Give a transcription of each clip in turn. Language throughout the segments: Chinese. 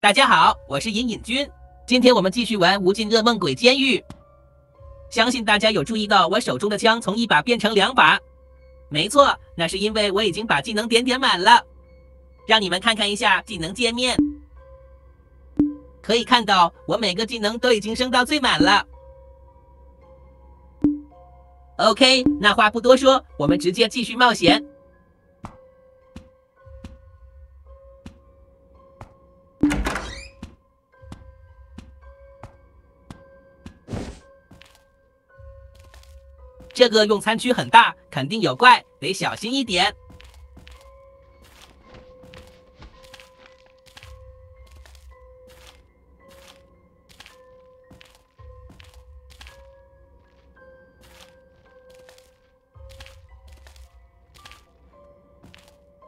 大家好，我是隐隐君。今天我们继续玩《无尽噩梦鬼监狱》。相信大家有注意到我手中的枪从一把变成两把。没错，那是因为我已经把技能点点满了。让你们看看一下技能界面，可以看到我每个技能都已经升到最满了。OK，那话不多说，我们直接继续冒险。这个用餐区很大，肯定有怪，得小心一点。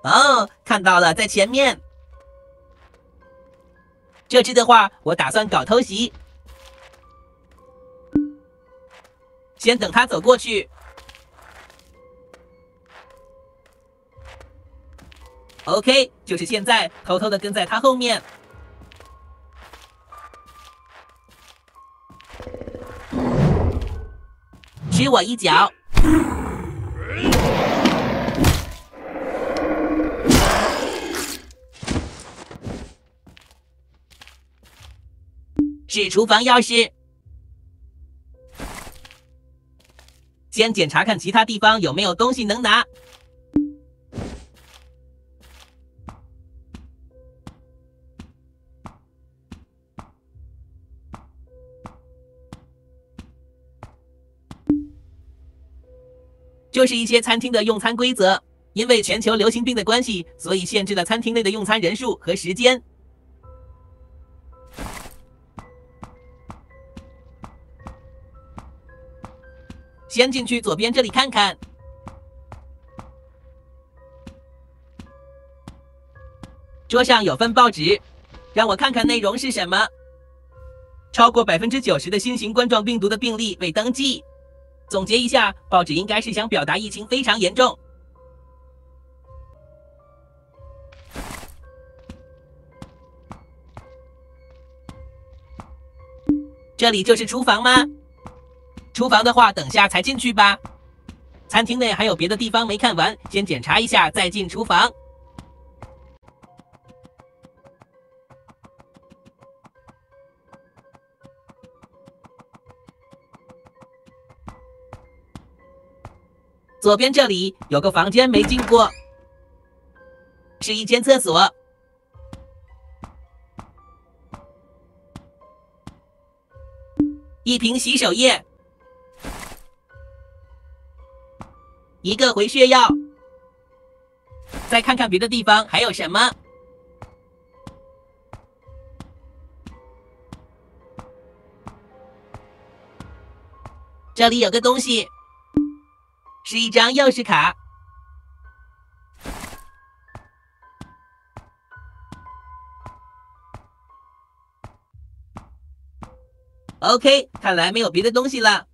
哦，看到了，在前面。这只的话，我打算搞偷袭。先等他走过去。OK，就是现在，偷偷的跟在他后面，吃我一脚。是厨房钥匙。先检查看其他地方有没有东西能拿。就是一些餐厅的用餐规则，因为全球流行病的关系，所以限制了餐厅内的用餐人数和时间。先进去左边这里看看，桌上有份报纸，让我看看内容是什么。超过百分之九十的新型冠状病毒的病例未登记。总结一下，报纸应该是想表达疫情非常严重。这里就是厨房吗？厨房的话，等下才进去吧。餐厅内还有别的地方没看完，先检查一下再进厨房。左边这里有个房间没进过，是一间厕所，一瓶洗手液。一个回血药，再看看别的地方还有什么。这里有个东西，是一张钥匙卡。OK，看来没有别的东西了。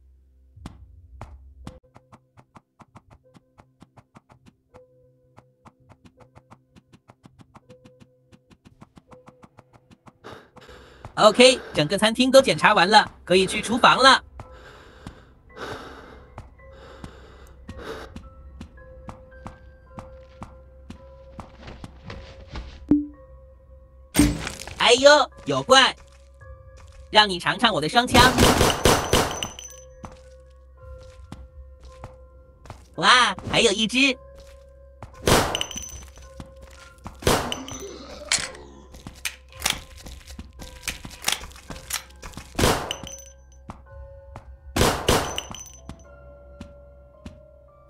OK，整个餐厅都检查完了，可以去厨房了。哎呦，有怪！让你尝尝我的双枪。哇，还有一只。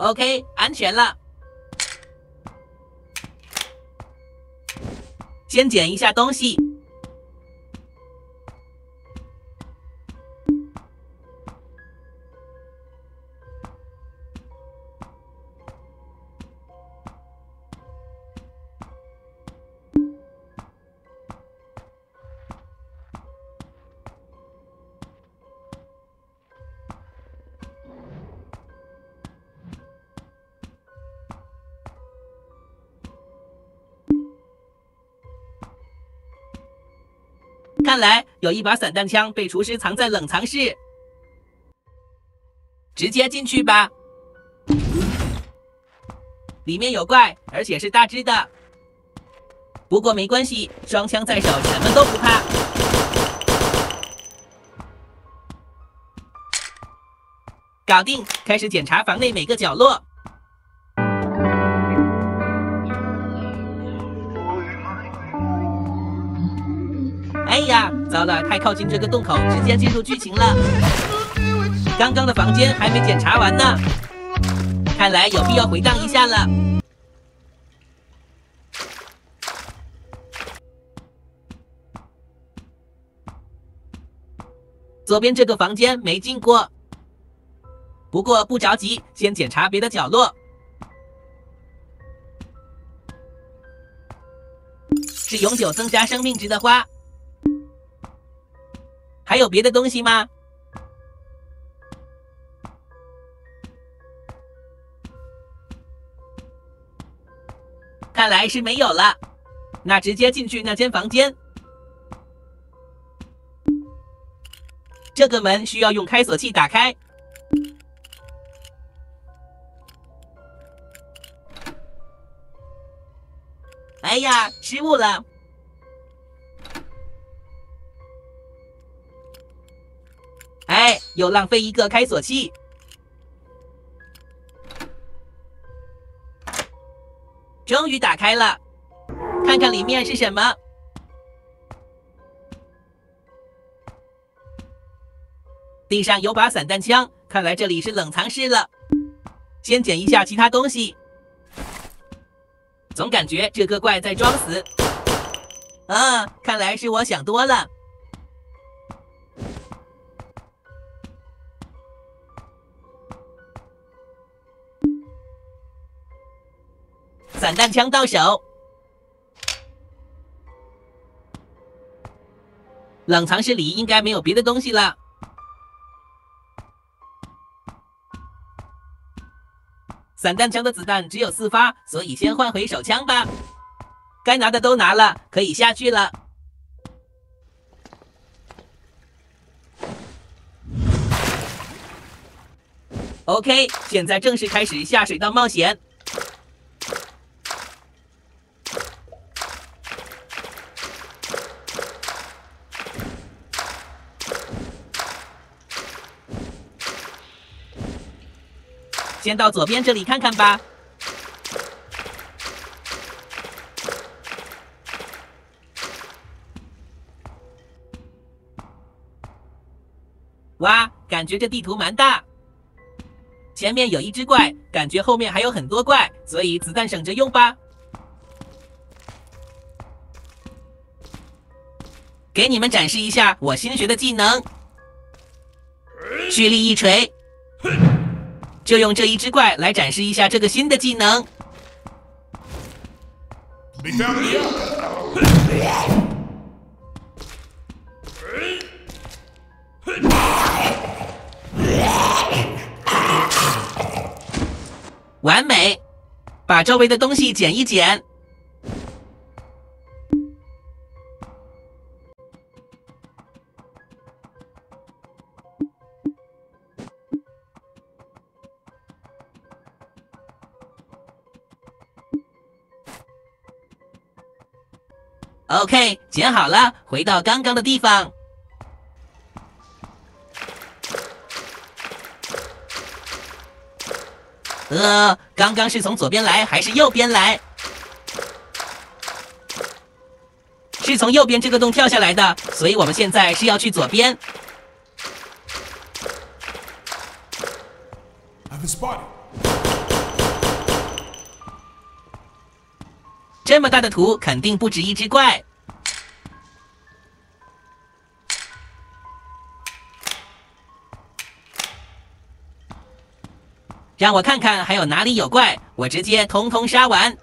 OK，安全了。先捡一下东西。看来有一把散弹枪被厨师藏在冷藏室，直接进去吧。里面有怪，而且是大只的。不过没关系，双枪在手，什么都不怕。搞定，开始检查房内每个角落。哎呀，糟了，太靠近这个洞口，直接进入剧情了。刚刚的房间还没检查完呢，看来有必要回荡一下了。左边这个房间没进过，不过不着急，先检查别的角落。是永久增加生命值的花。还有别的东西吗？看来是没有了。那直接进去那间房间。这个门需要用开锁器打开。哎呀，失误了。哎，又浪费一个开锁器。终于打开了，看看里面是什么。地上有把散弹枪，看来这里是冷藏室了。先捡一下其他东西。总感觉这个怪在装死。啊，看来是我想多了。散弹枪到手，冷藏室里应该没有别的东西了。散弹枪的子弹只有四发，所以先换回手枪吧。该拿的都拿了，可以下去了。OK，现在正式开始下水道冒险。先到左边这里看看吧。哇，感觉这地图蛮大。前面有一只怪，感觉后面还有很多怪，所以子弹省着用吧。给你们展示一下我新学的技能——蓄力一锤。就用这一只怪来展示一下这个新的技能。完美，把周围的东西捡一捡。OK，捡好了，回到刚刚的地方。呃，刚刚是从左边来还是右边来？是从右边这个洞跳下来的，所以我们现在是要去左边。这么大的图，肯定不止一只怪。让我看看还有哪里有怪，我直接通通杀完。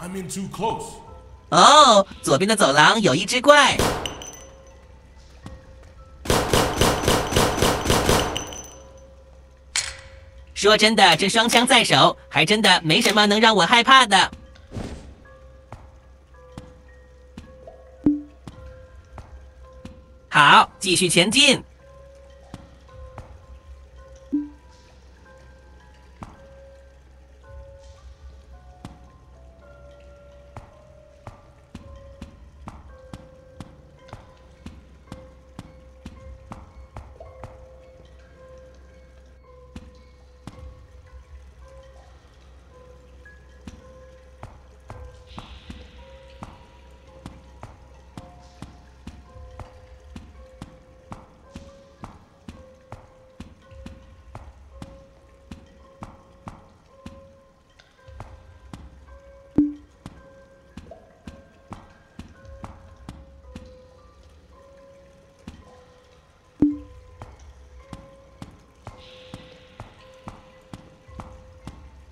I'm in too close. 哦，左边的走廊有一只怪。说真的，这双枪在手，还真的没什么能让我害怕的。好，继续前进。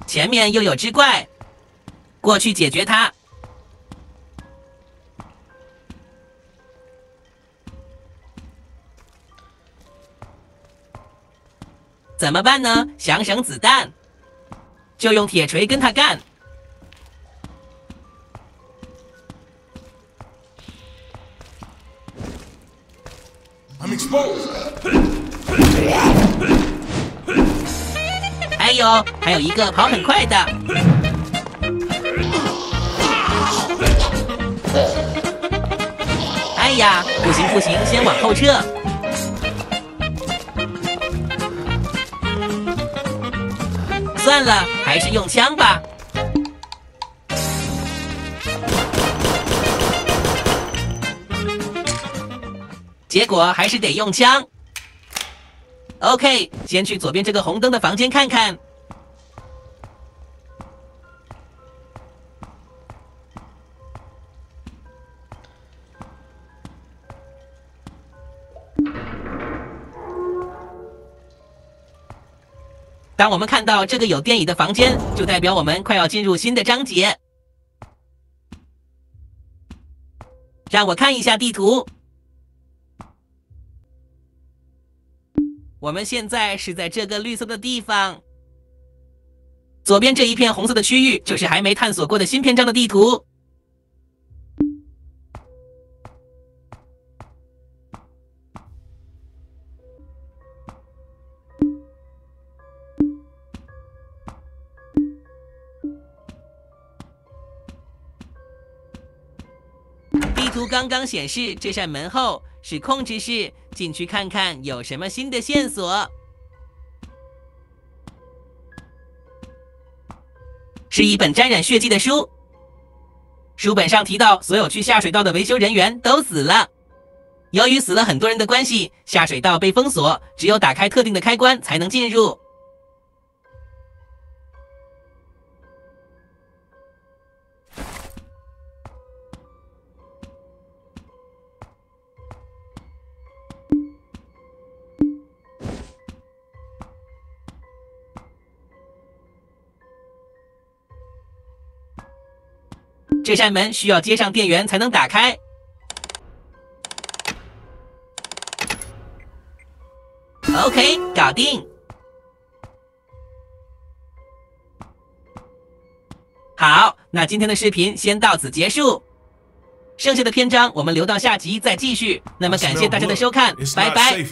前面又有只怪，过去解决它。怎么办呢？想省子弹，就用铁锤跟他干。I'm exposed. 还有，还有一个跑很快的。哎呀，不行不行，先往后撤。算了，还是用枪吧。结果还是得用枪。OK，先去左边这个红灯的房间看看。当我们看到这个有电椅的房间，就代表我们快要进入新的章节。让我看一下地图。我们现在是在这个绿色的地方，左边这一片红色的区域就是还没探索过的新篇章的地图。刚刚显示，这扇门后是控制室，进去看看有什么新的线索。是一本沾染血迹的书，书本上提到，所有去下水道的维修人员都死了。由于死了很多人的关系，下水道被封锁，只有打开特定的开关才能进入。这扇门需要接上电源才能打开。OK，搞定。好，那今天的视频先到此结束，剩下的篇章我们留到下集再继续。那么感谢大家的收看，拜拜。